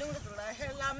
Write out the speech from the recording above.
弄出来很烂？